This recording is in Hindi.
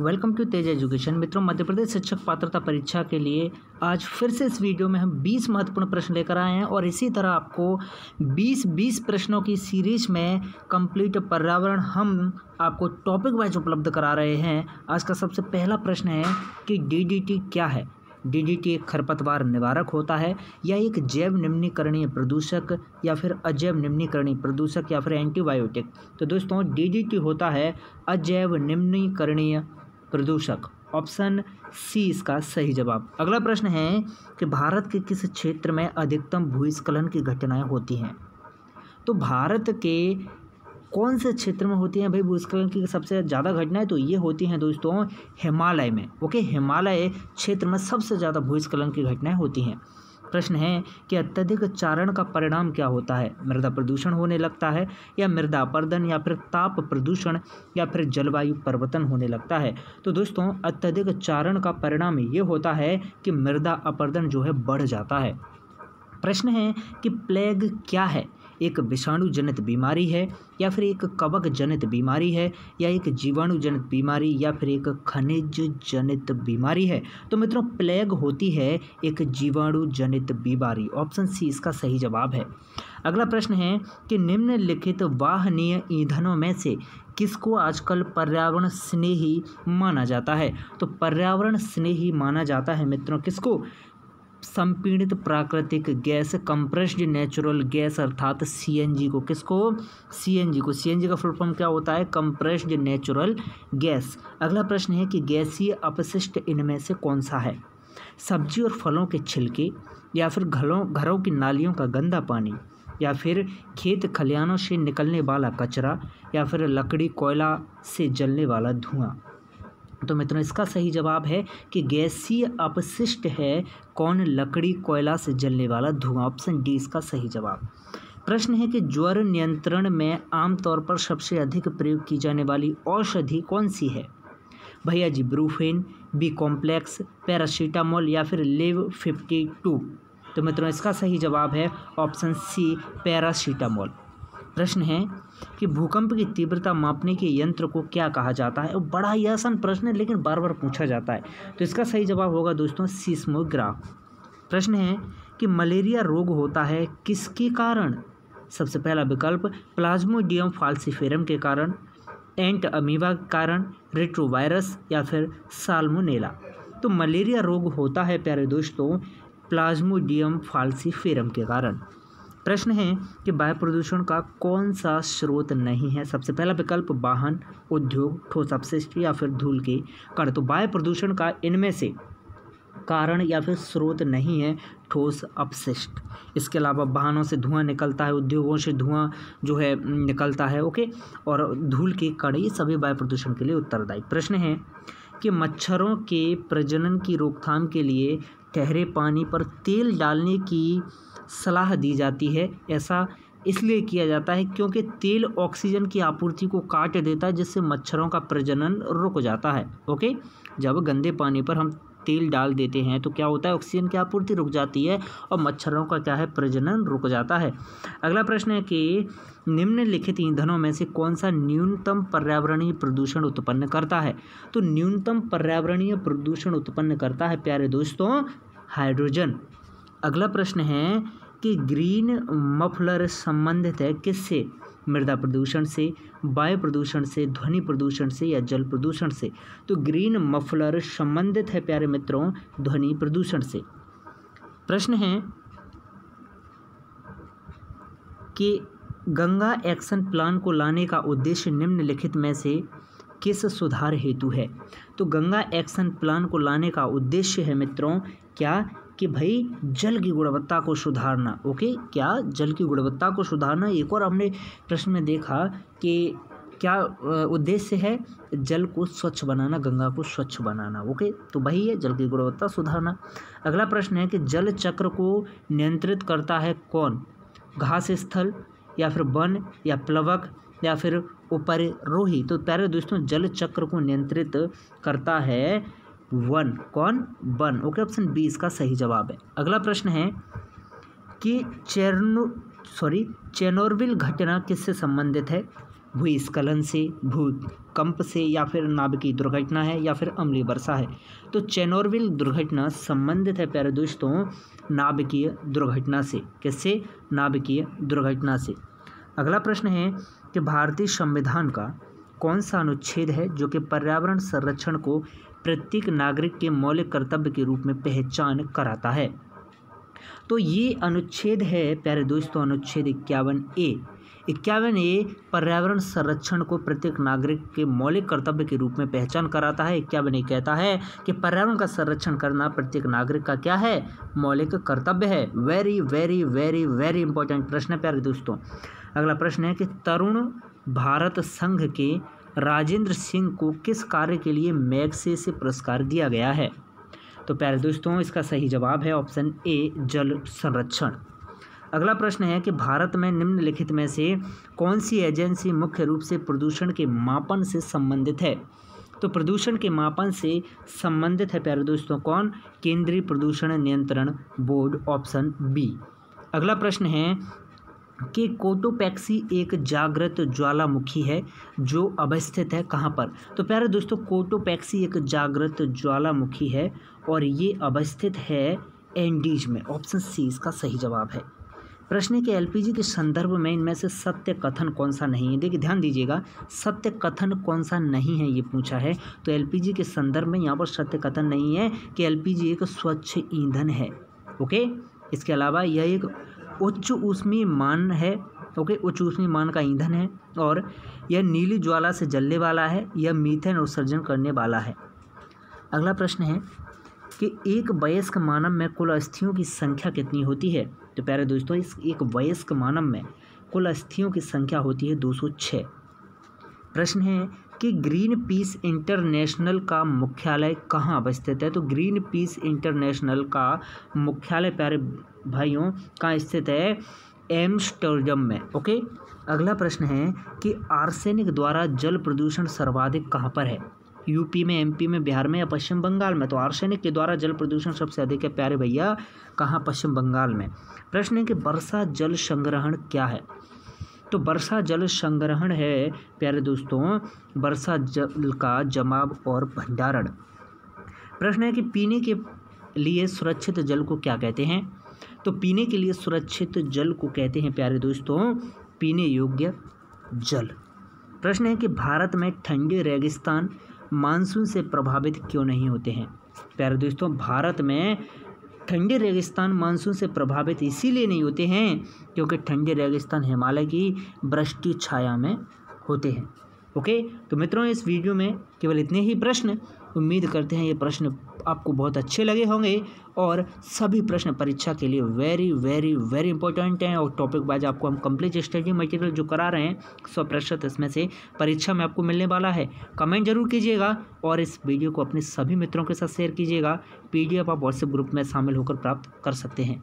वेलकम टू तेज एजुकेशन मित्रों, मध्य प्रदेश शिक्षक पात्रता परीक्षा के लिए आज फिर से इस वीडियो में हम 20 महत्वपूर्ण प्रश्न लेकर आए हैं और इसी तरह आपको 20 20 प्रश्नों की सीरीज़ में कंप्लीट पर्यावरण हम आपको टॉपिक वाइज उपलब्ध करा रहे हैं। आज का सबसे पहला प्रश्न है कि डीडीटी क्या है? डीडीटी एक खरपतवार निवारक होता है या एक जैव निम्नीकरणीय प्रदूषक या फिर अजैव निम्नीकरणीय प्रदूषक या फिर एंटीबायोटिक तो दोस्तों डीडीटी होता है अजैव निम्नीकरणीय प्रदूषक। ऑप्शन सी इसका सही जवाब। अगला प्रश्न है कि भारत के किस क्षेत्र में अधिकतम भूस्खलन की घटनाएँ होती हैं? तो भारत के कौन से क्षेत्र में होती हैं भाई भूस्खलन की सबसे ज़्यादा घटनाएँ? तो ये होती हैं दोस्तों हिमालय में। ओके, हिमालय क्षेत्र में सबसे ज़्यादा भूस्खलन की घटनाएँ होती हैं। प्रश्न है कि अत्यधिक चारण का परिणाम क्या होता है? मृदा प्रदूषण होने लगता है या मृदा अपर्दन या फिर ताप प्रदूषण या फिर जलवायु परिवर्तन होने लगता है? तो दोस्तों, अत्यधिक चारण का परिणाम ये होता है कि मृदा अपर्दन जो है बढ़ जाता है। प्रश्न है कि प्लेग क्या है? एक विषाणु जनित बीमारी है, या फिर एक कवक जनित बीमारी है, या एक जीवाणु जनित बीमारी, या फिर एक खनिज जनित बीमारी है। तो मित्रों, प्लेग होती है एक जीवाणु जनित बीमारी। ऑप्शन सी इसका सही जवाब है। अगला प्रश्न है कि निम्नलिखित वाहनीय ईंधनों में से किसको आजकल पर्यावरण स्नेही माना जाता है? तो पर्यावरण स्नेही माना जाता है मित्रों किसको? संपीड़ित प्राकृतिक गैस कंप्रेस्ड नेचुरल गैस अर्थात सीएनजी को। किसको? सीएनजी को। सीएनजी का फुल फॉर्म क्या होता है? कंप्रेस्ड नेचुरल गैस अगला प्रश्न है कि गैसीय अपशिष्ट इनमें से कौन सा है? सब्ज़ी और फलों के छिलके या फिर घरों घरों की नालियों का गंदा पानी या फिर खेत खलियानों से निकलने वाला कचरा या फिर लकड़ी, कोयला से जलने वाला धुआँ। तो मित्रों, इसका सही जवाब है कि गैसीय अपशिष्ट है कौन लकड़ी कोयला से जलने वाला धुआँ। ऑप्शन डी इसका सही जवाब। प्रश्न है कि ज्वर नियंत्रण में आमतौर पर सबसे अधिक प्रयोग की जाने वाली औषधि कौन सी है? भैया जी, ब्रूफेन, बी कॉम्प्लेक्स, पैरासीटामोल या फिर लिव फिफ्टी टू? तो मित्रों, इसका सही जवाब है ऑप्शन सी, पैरासीटामोल। प्रश्न है कि भूकंप की तीव्रता मापने के यंत्र को क्या कहा जाता है? बड़ा ही आसान प्रश्न है, लेकिन बार बार पूछा जाता है। तो इसका सही जवाब होगा दोस्तों सीस्मोग्राफ प्रश्न है कि मलेरिया रोग होता है किसके कारण? सबसे पहला विकल्प, प्लाज्मोडियम फाल्सीफेरम के कारण एंट अमीबा के कारण, रेट्रोवायरस या फिर साल्मोनेला। तो मलेरिया रोग होता है प्यारे दोस्तों, प्लाज्मोडियम फाल्सीफेरम के कारण। प्रश्न है कि वायु प्रदूषण का कौन सा स्रोत नहीं है? सबसे पहला विकल्प वाहन, उद्योग, ठोस अपशिष्ट या फिर धूल के कण। तो वायु प्रदूषण का इनमें से कारण या फिर स्रोत नहीं है, ठोस अपशिष्ट। इसके अलावा वाहनों से धुआँ निकलता है, उद्योगों से धुआँ जो है निकलता है, ओके? और धूल के कण, ये सभी वायु प्रदूषण के लिए उत्तरदायी। प्रश्न है कि मच्छरों के प्रजनन की रोकथाम के लिए ठहरे पानी पर तेल डालने की सलाह दी जाती है। ऐसा इसलिए किया जाता है क्योंकि तेल ऑक्सीजन की आपूर्ति को काट देता है, जिससे मच्छरों का प्रजनन रुक जाता है। ओके? जब गंदे पानी पर हम तेल डाल देते हैं तो क्या होता है? ऑक्सीजन की आपूर्ति रुक जाती है और मच्छरों का क्या है? प्रजनन रुक जाता है। अगला प्रश्न है कि निम्नलिखित ईंधनों में से कौन सा न्यूनतम पर्यावरणीय प्रदूषण उत्पन्न करता है? तो न्यूनतम पर्यावरणीय प्रदूषण उत्पन्न करता है, प्यारे दोस्तों, हाइड्रोजन। अगला प्रश्न है कि ग्रीन मफलर संबंधित है किससे? मृदा प्रदूषण से, वायु प्रदूषण से, ध्वनि प्रदूषण से या जल प्रदूषण से? तो ग्रीन मफलर संबंधित है प्यारे मित्रों, ध्वनि प्रदूषण से। प्रश्न है कि गंगा एक्शन प्लान को लाने का उद्देश्य निम्नलिखित में से किस सुधार हेतु है? तो गंगा एक्शन प्लान को लाने का उद्देश्य है मित्रों, क्या कि भाई, जल की गुणवत्ता को सुधारना। ओके? क्या जल की गुणवत्ता को सुधारना? एक और हमने प्रश्न में देखा कि क्या उद्देश्य है जल को स्वच्छ बनाना, गंगा को स्वच्छ बनाना। ओके? तो वही है जल की गुणवत्ता सुधारना। अगला प्रश्न है कि जल चक्र को नियंत्रित करता है कौन? घास स्थल या फिर वन या प्लवक या फिर उपरोही तो प्यारे दोस्तों, जल चक्र को नियंत्रित करता है वन, कौन? वन। ओके ऑप्शन बी इसका सही जवाब है। अगला प्रश्न है कि चेरनो सॉरी चेनोरविल घटना किससे संबंधित है? भूस्खलन से, भूकंप से, या फिर नाभिकीय दुर्घटना है, या फिर अम्लीय वर्षा है? तो चेनोरविल दुर्घटना संबंधित है प्यारे दोस्तों, नाभिकीय दुर्घटना से। किससे? नाभिकीय दुर्घटना से। अगला प्रश्न है कि भारतीय संविधान का कौन सा अनुच्छेद है जो कि पर्यावरण संरक्षण को प्रत्येक नागरिक के मौलिक कर्तव्य के रूप में पहचान कराता है? तो ये अनुच्छेद है, प्यारे दोस्तों, अनुच्छेद इक्यावन ए। इक्यावन ए पर्यावरण संरक्षण को प्रत्येक नागरिक के मौलिक कर्तव्य के रूप में पहचान कराता है। इक्यावन ए कहता है कि पर्यावरण का संरक्षण करना प्रत्येक नागरिक का क्या है? मौलिक कर्तव्य है। Very very very very important प्रश्न है, प्यारे दोस्तों। अगला प्रश्न है कि तरुण भारत संघ के राजेंद्र सिंह को किस कार्य के लिए मैगसे से पुरस्कार दिया गया है? तो प्यारे दोस्तों, इसका सही जवाब है ऑप्शन ए, जल संरक्षण। अगला प्रश्न है कि भारत में निम्नलिखित में से कौन सी एजेंसी मुख्य रूप से प्रदूषण के मापन से संबंधित है? तो प्रदूषण के मापन से संबंधित है प्यारे दोस्तों कौन? केंद्रीय प्रदूषण नियंत्रण बोर्ड ऑप्शन बी। अगला प्रश्न है कि कोटोपैक्सी एक जागृत ज्वालामुखी है, जो अवस्थित है कहाँ पर? तो प्यारे दोस्तों, कोटोपैक्सी एक जागृत ज्वालामुखी है और ये अवस्थित है एंडीज में। ऑप्शन सी इसका सही जवाब है। प्रश्न के एलपीजी के संदर्भ में इनमें से सत्य कथन कौन सा नहीं है? देखिए, ध्यान दीजिएगा, सत्य कथन कौन सा नहीं है ये पूछा है। तो एलपीजी के संदर्भ में यहाँ पर सत्य कथन नहीं है कि एलपीजी एक स्वच्छ ईंधन है, ओके? इसके अलावा यह एक उच्च ऊष्मी मान है, ओके, उच्च ऊष्मी मान का ईंधन है, और यह नीली ज्वाला से जलने वाला है, यह मीथेन उत्सर्जन करने वाला है। अगला प्रश्न है कि एक वयस्क मानव में कुल अस्थियों की संख्या कितनी होती है? तो प्यारे दोस्तों, इस एक वयस्क मानव में कुल अस्थियों की संख्या होती है दो सौ छः प्रश्न है कि ग्रीन पीस इंटरनेशनल का मुख्यालय कहाँ अवस्थित है? तो ग्रीन पीस इंटरनेशनल का मुख्यालय प्यारे भाइयों कहाँ स्थित है? एम्स्टर्डम में। ओके? अगला प्रश्न है कि आर्सेनिक द्वारा जल प्रदूषण सर्वाधिक कहाँ पर है? यूपी में, एमपी में, बिहार में या पश्चिम बंगाल में? तो आर्सेनिक के द्वारा जल प्रदूषण सबसे अधिक है प्यारे भैया, कहाँ? पश्चिम बंगाल में। प्रश्न है कि वर्षा जल संग्रहण क्या है? तो वर्षा जल संग्रहण है, प्यारे दोस्तों। वर्षा जल का जमाव और भंडारण। प्रश्न है कि पीने के लिए सुरक्षित जल को क्या कहते हैं? तो पीने के लिए सुरक्षित जल को कहते हैं, प्यारे दोस्तों, पीने योग्य जल। प्रश्न है कि भारत में ठंडे रेगिस्तान मानसून से प्रभावित क्यों नहीं होते हैं? प्यारे दोस्तों, भारत में ठंडे रेगिस्तान मानसून से प्रभावित इसीलिए नहीं होते हैं, क्योंकि ठंडे रेगिस्तान हिमालय की वृष्टि छाया में होते हैं। ओके? तो मित्रों, इस वीडियो में केवल इतने ही प्रश्न। उम्मीद करते हैं ये प्रश्न आपको बहुत अच्छे लगे होंगे और सभी प्रश्न परीक्षा के लिए वेरी वेरी वेरी इंपॉर्टेंट हैं और टॉपिक वाइज आपको हम कंप्लीट स्टडी मटेरियल जो करा रहे हैं सौ प्रतिशत इसमें से परीक्षा में आपको मिलने वाला है। कमेंट ज़रूर कीजिएगा और इस वीडियो को अपने सभी मित्रों के साथ शेयर कीजिएगा। पीडीएफ आप व्हाट्सएप ग्रुप में शामिल होकर प्राप्त कर सकते हैं।